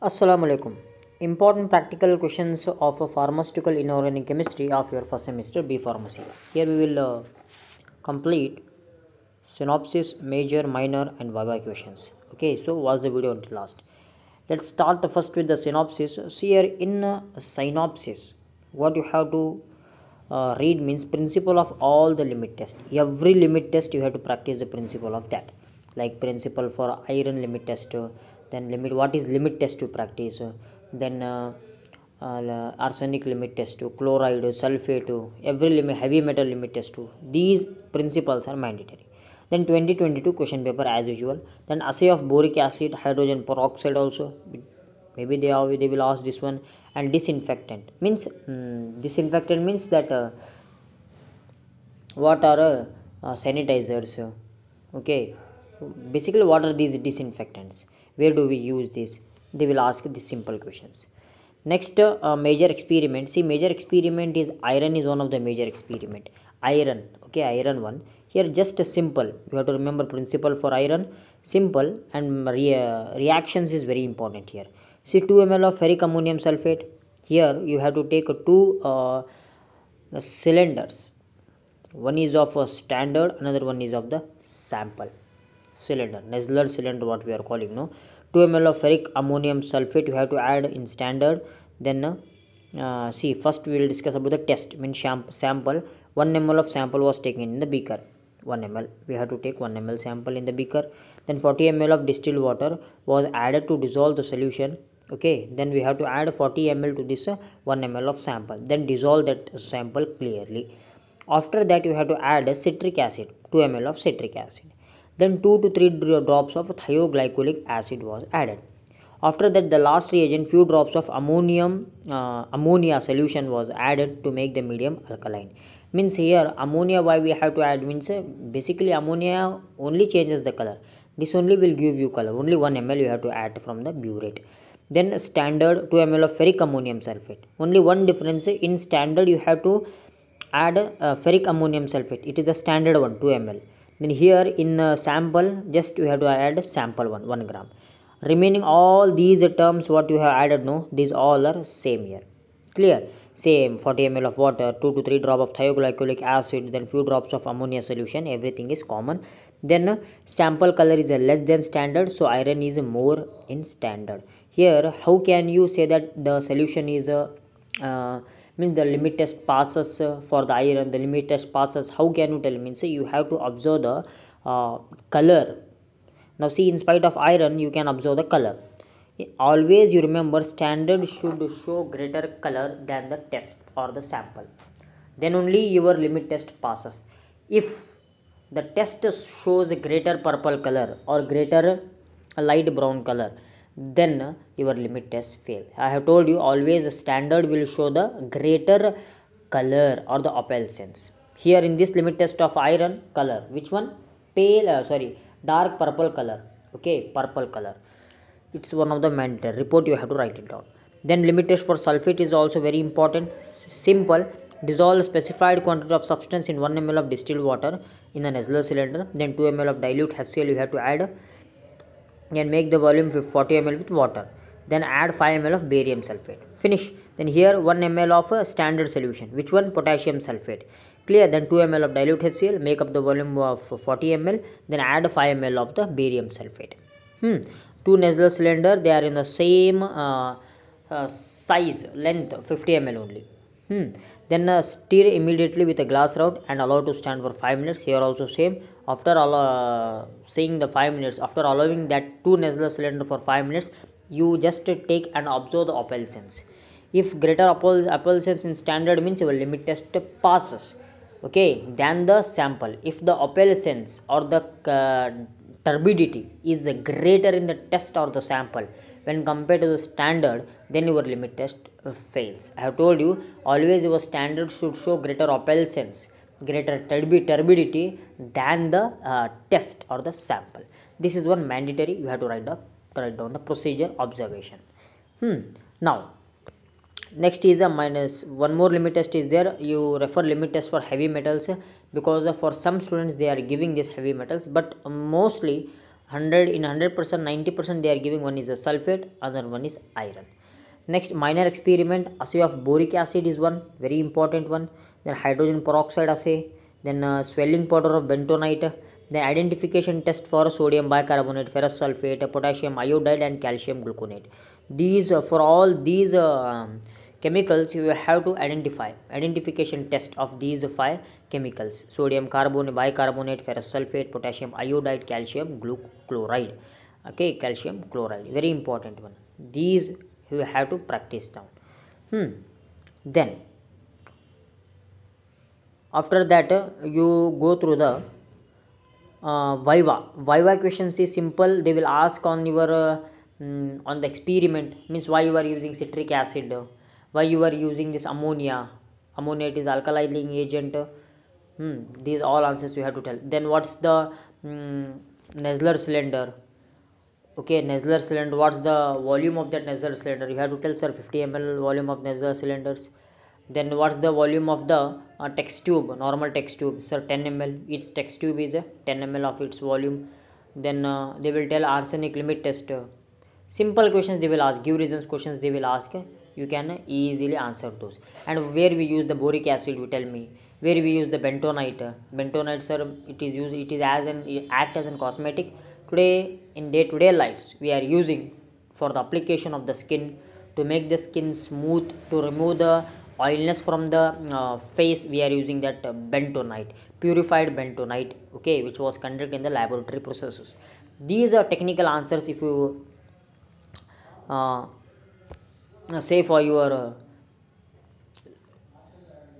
Assalamu alaikum. Important practical questions of a pharmaceutical inorganic chemistry of your first semester B pharmacy. Here we will uh, complete synopsis, major, minor, and viva questions. Okay, so watch the video until last. Let's start first with the synopsis. So here in uh, synopsis, what you have to uh, read means principle of all the limit test. Every limit test you have to practice the principle of that. Like principle for iron limit test, then limit what is limit test to practice, then uh, uh, arsenic limit test, to chloride, sulfate, every limit heavy metal limit test. to These principles are mandatory. Then 2022 question paper as usual. Then assay of boric acid, hydrogen peroxide also. Maybe they are they will ask this one and disinfectant means mm, disinfectant means that uh, what are uh, sanitizers okay basically what are these disinfectants where do we use this? They will ask these simple questions. Next uh, uh, major experiment. See major experiment is iron is one of the major experiment. Iron okay iron one. Here just a simple. You have to remember principle for iron. Simple and re- reactions is very important here. See 2 ml of ferric ammonium sulfate. Here you have to take two uh, cylinders. One is of a standard another one is of the sample cylinder Nessler cylinder what we are calling no? 2 ml of ferric ammonium sulfate you have to add in standard. Then uh, see first we will discuss about the test mean sample. 1 ml of sample was taken in the beaker. 1 ml. We have to take 1 ml sample in the beaker. Then 40 ml of distilled water was added to dissolve the solution okay? Then we have to add 40 ml to this uh, 1 ml of sample. Then dissolve that sample clearly. After that you have to add citric acid 2 ml of citric acid then 2 to 3 drops of thioglycolic acid was added. After that the last reagent few drops of ammonium uh, ammonia solution was added to make the medium alkaline. Means here ammonia why we have to add? Means uh, basically ammonia only changes the color. This only will give you color. Only 1 ml you have to add from the burette. Then standard 2 ml of ferric ammonium sulfate. Only one difference in standard you have to add uh, ferric ammonium sulfate. It is the standard one 2 ml then here in uh, sample just you have to add sample one 1 gram. Remaining all these terms what you have added no these all are same here. Clear? Same 40 ml of water 2 to 3 drop of thioglycolic acid then few drops of ammonia solution everything is common. Then uh, sample color is less than standard so iron is more in standard. Here how can you say that the solution is uh, uh, means the limit test passes uh, for the iron the limit test passes how can you tell? Means you have to observe the uh, color. Now see in spite of iron you can observe the color. Always you remember standard should show greater color than the test or the sample. Then only your limit test passes. If the test shows a greater purple color or greater light brown color then your limit test fail i have told you always standard will show the greater color or the opalescence here in this limit test of iron color which one? Pale uh, sorry dark purple color. Okay purple color. It's one of the mandatory report you have to write it down. Then limit test for sulfate is also very important. Simple. Dissolve specified quantity of substance in 1 ml of distilled water in a Nessler cylinder then 2 ml of dilute HCl you have to add and make the volume 40 ml with water. Then add 5 ml of barium sulfate. Finish. Then here 1 ml of a standard solution. Which one? Potassium sulfate. Clear. Then 2 ml of dilute HCl. Make up the volume of 40 ml then add 5 ml of the barium sulfate. Hmm. two Nessler cylinder. They are in the same uh, uh, size length 50 ml only hmm. then uh, stir immediately with a glass rod and allow to stand for 5 minutes. Here also same. After uh, seeing the 5 minutes after allowing that two Nessler cylinder for 5 minutes you just take and observe the opalescence if greater opalescence in standard means your limit test passes okay than the sample. If the opalescence or the uh, turbidity is greater in the test or the sample when compared to the standard then your limit test fails. I have told you always your standard should show greater opalescence greater turbidity than the uh, test or the sample. This is one mandatory. You have to write down write down the procedure observation. Hmm. Now next is a minus. One more limit test is there. You refer limit test for heavy metals because for some students they are giving these heavy metals but mostly 100 in 100 percent 90 percent they are giving one is a sulfate other one is iron. Next minor experiment assay of boric acid is one very important one. Then hydrogen peroxide assay then uh, swelling powder of bentonite then identification test for sodium bicarbonate ferrous sulfate potassium iodide and calcium gluconate. These uh, for all these uh, um, chemicals you have to identify. Identification test of these five chemicals. Sodium carbonate bicarbonate ferrous sulfate potassium iodide calcium chloride okay calcium chloride very important one. These you have to practice down. Hmm. Then after that uh, you go through the uh, viva. Viva questions is simple. They will ask on your uh, mm, on the experiment. Means why you are using citric acid why you are using this ammonia? Ammonia is alkalizing agent. Hmm, these all answers you have to tell. Then what's the mm, Nessler cylinder? Okay Nessler cylinder what's the volume of that Nessler cylinder? You have to tell sir 50 ml volume of Nessler cylinders. Then what's the volume of the uh, test tube normal test tube? Sir 10 ml each test tube is a 10 ml of its volume. Then uh, they will tell arsenic limit test. Simple questions they will ask give reasons questions they will ask you can easily answer those. And where we use the boric acid you tell me. Where we use the bentonite. Bentonite sir it is used it is as an act as an cosmetic. Today in day to day lives we are using for the application of the skin to make the skin smooth to remove the oiliness from the uh, face. We are using that uh, bentonite purified bentonite okay which was conducted in the laboratory processes. These are technical answers if you uh, say for your uh,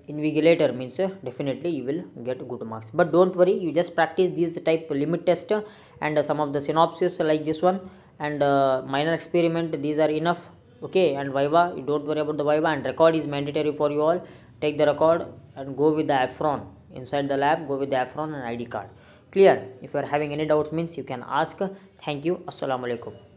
invigilator means uh, definitely you will get good marks. But don't worry you just practice this type limit test and some of the synopsis like this one and minor experiment these are enough. Okay and viva you don't worry about the viva and record is mandatory for you all. Take the record and go with the apron inside the lab go with the apron and id card. Clear? If you are having any doubts means you can ask. Thank you. Assalamu alaikum